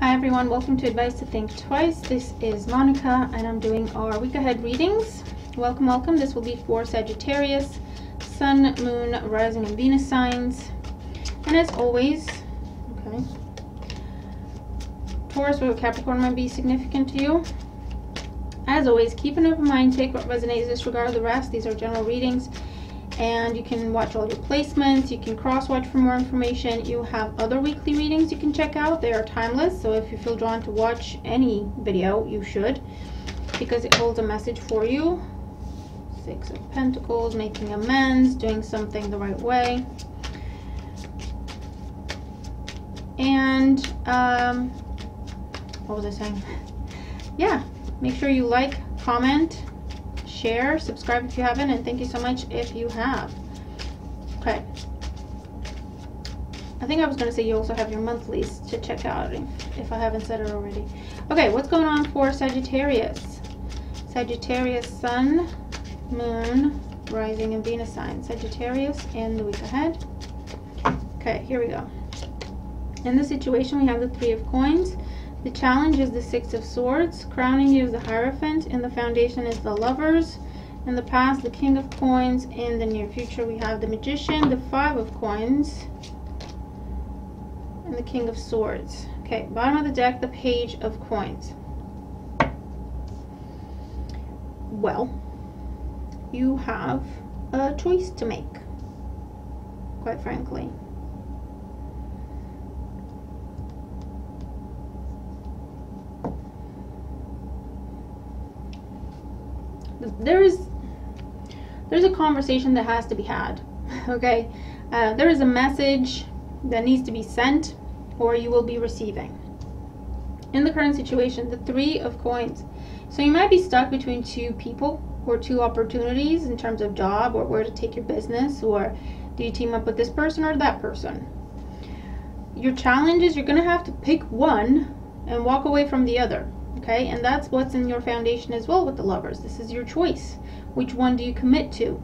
Hi everyone, welcome to Advice to Think Twice. This is Monica and I'm doing our week ahead readings. Welcome, welcome. This will be for Sagittarius, Sun, Moon, Rising, and Venus signs. And as always, okay, Taurus or Capricorn might be significant to you. As always, keep an open mind, take what resonates, disregard the rest. These are general readings and you can watch all your placements you can cross watch for more information. You have other weekly readings you can check out. They are timeless so if you feel drawn to watch any video you should because it holds a message for you. Six of pentacles making amends doing something the right way. And um what was i saying? Yeah make sure you like comment share, subscribe if you haven't, and thank you so much if you have. Okay. I think I was going to say you also have your monthlies to check out if, if I haven't said it already. Okay, what's going on for Sagittarius? Sagittarius, Sun, Moon, Rising, and Venus sign. Sagittarius in the week ahead. Okay, here we go. In this situation, we have the Three of Coins. The challenge is the Six of Swords. Crowning you is the Hierophant. And the foundation is the Lovers. In the past, the King of Coins. In the near future, we have the Magician, the Five of Coins, and the King of Swords. Okay, bottom of the deck, the Page of Coins. Well, you have a choice to make, quite frankly. There is there's a conversation that has to be had okay? Uh, there is a message that needs to be sent or you will be receiving. In the current situation the three of coins. So you might be stuck between two people or two opportunities in terms of job or where to take your business or do you team up with this person or that person. Your challenge is you're going to have to pick one and walk away from the other okay and that's what's in your foundation as well with the lovers. This is your choice. Which one do you commit to?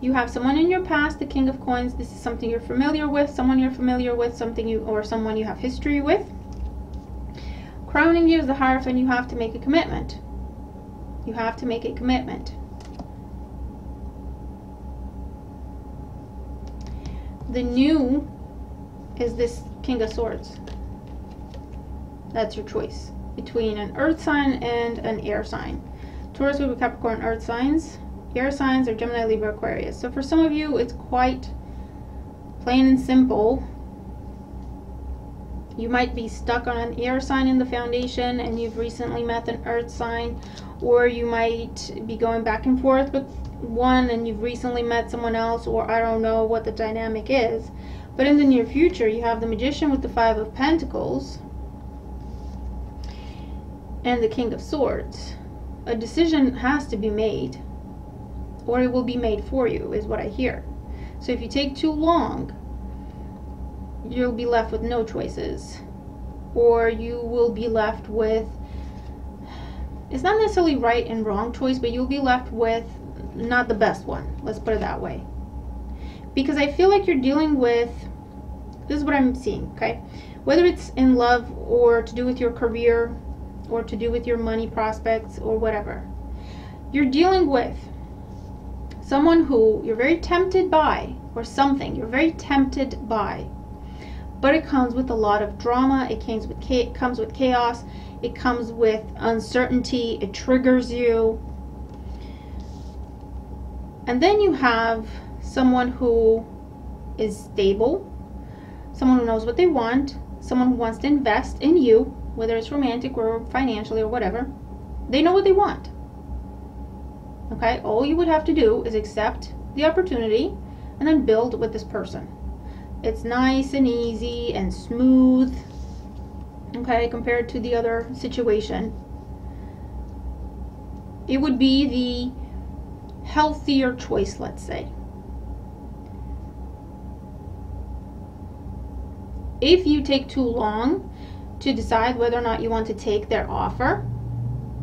You have someone in your past the king of coins. This is something you're familiar with someone you're familiar with something you or someone you have history with. Crowning you as the hierophant you have to make a commitment. You have to make a commitment. The new is this king of swords that's your choice between an earth sign and an air sign. Taurus, would be Capricorn, earth signs. Air signs are Gemini, Libra, Aquarius. So for some of you, it's quite plain and simple. You might be stuck on an air sign in the foundation and you've recently met an earth sign, or you might be going back and forth with one and you've recently met someone else, or I don't know what the dynamic is. But in the near future, you have the Magician with the Five of Pentacles, and the King of Swords. A decision has to be made, or it will be made for you, is what I hear. So if you take too long, you'll be left with no choices, or you will be left with it's not necessarily right and wrong choice, but you'll be left with not the best one. Let's put it that way. Because I feel like you're dealing with this is what I'm seeing, okay? Whether it's in love or to do with your career or to do with your money prospects or whatever. You're dealing with someone who you're very tempted by or something you're very tempted by. But it comes with a lot of drama. It comes with it comes with chaos. It comes with uncertainty. It triggers you. And then you have someone who is stable someone who knows what they want someone who wants to invest in you whether it's romantic or financially or whatever, they know what they want. Okay, all you would have to do is accept the opportunity and then build with this person. It's nice and easy and smooth, okay, compared to the other situation. It would be the healthier choice, let's say. If you take too long to decide whether or not you want to take their offer.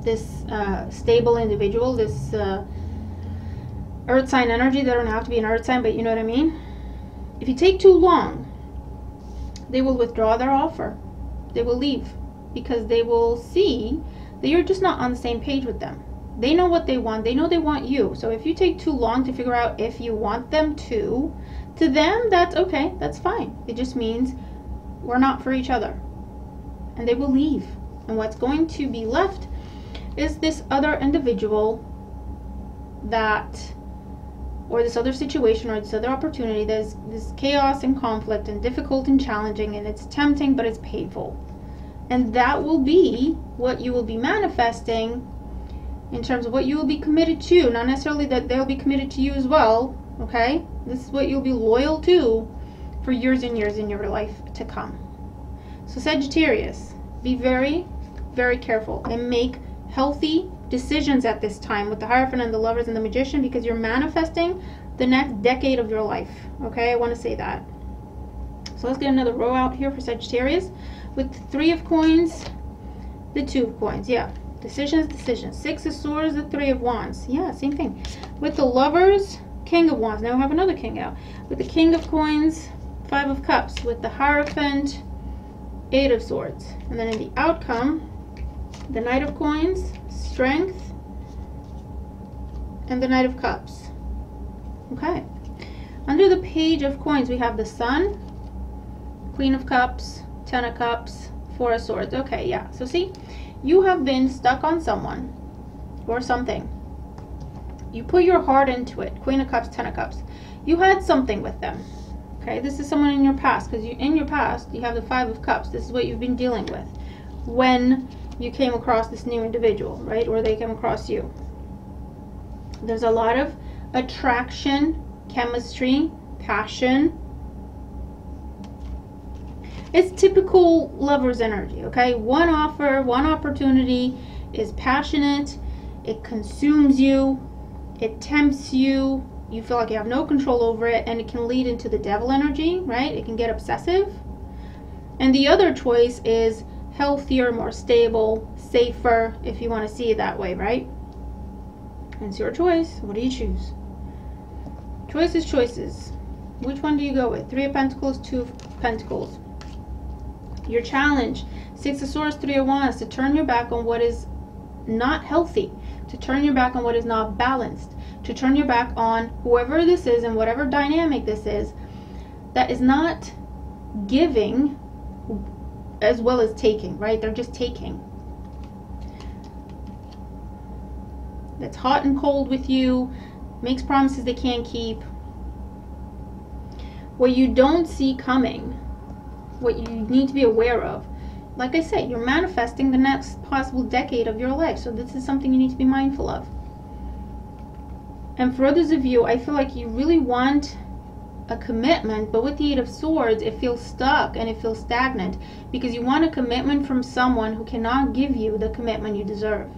This uh, stable individual, this uh, earth sign energy, they don't have to be an earth sign, but you know what I mean? If you take too long, they will withdraw their offer. They will leave because they will see that you're just not on the same page with them. They know what they want. They know they want you. So if you take too long to figure out if you want them to, to them, that's okay. That's fine. It just means we're not for each other. And they will leave. And what's going to be left is this other individual that or this other situation or this other opportunity there's this chaos and conflict and difficult and challenging and it's tempting but it's painful. And that will be what you will be manifesting in terms of what you will be committed to. Not necessarily that they'll be committed to you as well okay? This is what you'll be loyal to for years and years in your life to come so sagittarius be very very careful and make healthy decisions at this time with the Hierophant and the Lovers and the Magician because you're manifesting the next decade of your life. Okay, I want to say that. So let's get another row out here for Sagittarius with the Three of Coins, the Two of Coins. Yeah, decisions, decisions. Six of Swords, the Three of Wands. Yeah, same thing. With the Lovers, King of Wands. Now we have another King out. With the King of Coins, Five of Cups. With the Hierophant, Eight of Swords. And then in the outcome, the Knight of Coins, Strength, and the Knight of Cups. Okay. Under the Page of Coins, we have the Sun, Queen of Cups, Ten of Cups, Four of Swords. Okay, yeah. So see, you have been stuck on someone or something. You put your heart into it. Queen of Cups, Ten of Cups. You had something with them. Okay, this is someone in your past because you in your past you have the Five of Cups. This is what you've been dealing with. When you came across this new individual, right? Or they came across you. There's a lot of attraction, chemistry, passion. It's typical lover's energy, okay? One offer, one opportunity is passionate, it consumes you, it tempts you, you feel like you have no control over it, and it can lead into the devil energy, right? It can get obsessive. And the other choice is healthier, more stable, safer, if you want to see it that way, right? It's your choice. What do you choose? Choices, choices. Which one do you go with? Three of Pentacles, Two of Pentacles. Your challenge, Six of Swords, Three of Wands, to turn your back on what is not healthy, to turn your back on what is not balanced, to turn your back on whoever this is and whatever dynamic this is that is not giving as well as taking, right? They're just taking. That's hot and cold with you, makes promises they can't keep. What you don't see coming, what you need to be aware of. Like I said, you're manifesting the next possible decade of your life, so this is something you need to be mindful of. And for others of you, I feel like you really want a commitment, but with the Eight of Swords, it feels stuck and it feels stagnant because you want a commitment from someone who cannot give you the commitment you deserve.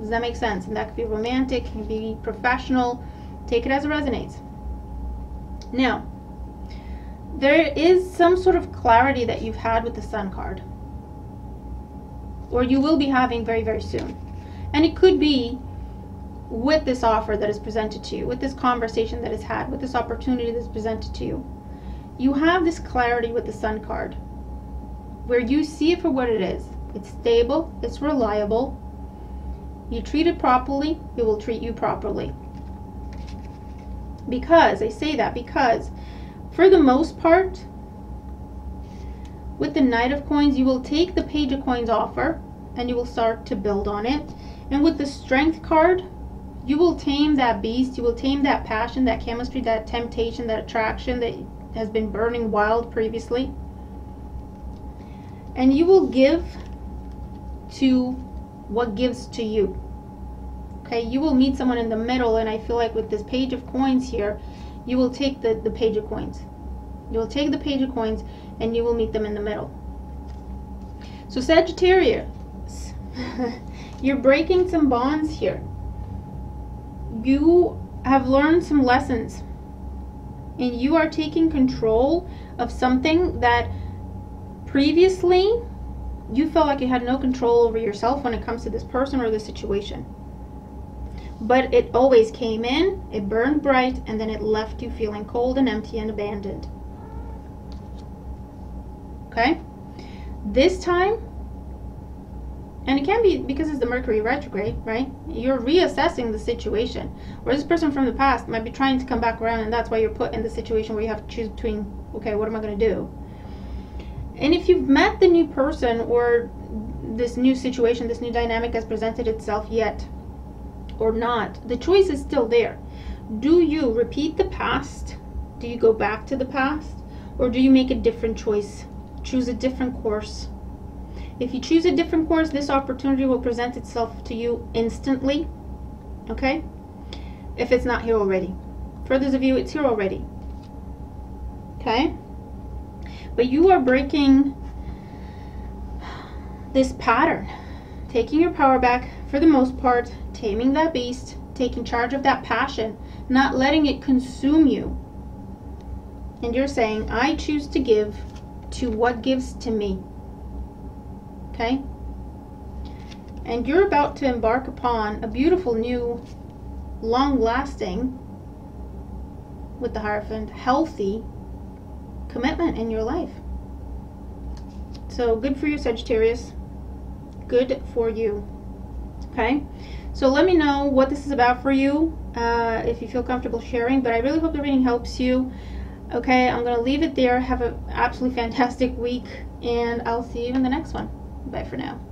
Does that make sense? And that could be romantic, can be professional. Take it as it resonates. Now, there is some sort of clarity that you've had with the Sun card, or you will be having very, very soon. And it could be with this offer that is presented to you, with this conversation that is had, with this opportunity that is presented to you, you have this clarity with the Sun card where you see it for what it is. It's stable, it's reliable. You treat it properly, it will treat you properly. Because, I say that because for the most part, with the Knight of Coins, you will take the Page of Coins offer and you will start to build on it. And with the Strength card, you will tame that beast. You will tame that passion, that chemistry, that temptation, that attraction that has been burning wild previously. And you will give to what gives to you. Okay, you will meet someone in the middle, and I feel like with this page of coins here, you will take the, the page of coins. You will take the page of coins and you will meet them in the middle. So Sagittarius, you're breaking some bonds here you have learned some lessons and you are taking control of something that previously you felt like you had no control over yourself when it comes to this person or this situation. But it always came in, it burned bright, and then it left you feeling cold and empty and abandoned. Okay? This time, and it can be because it's the Mercury retrograde, right? You're reassessing the situation. Where this person from the past might be trying to come back around, and that's why you're put in the situation where you have to choose between, okay, what am I going to do? And if you've met the new person or this new situation, this new dynamic has presented itself yet or not, the choice is still there. Do you repeat the past? Do you go back to the past? Or do you make a different choice? Choose a different course? If you choose a different course, this opportunity will present itself to you instantly. Okay? If it's not here already. For those of you, it's here already. Okay? But you are breaking this pattern. Taking your power back for the most part, taming that beast, taking charge of that passion, not letting it consume you. And you're saying, I choose to give to what gives to me. Okay? And you're about to embark upon a beautiful new, long lasting, with the Hierophant, healthy commitment in your life. So good for you, Sagittarius. Good for you. Okay? So let me know what this is about for you, uh, if you feel comfortable sharing. But I really hope the reading helps you. Okay, I'm going to leave it there. Have an absolutely fantastic week, and I'll see you in the next one. Bye for now.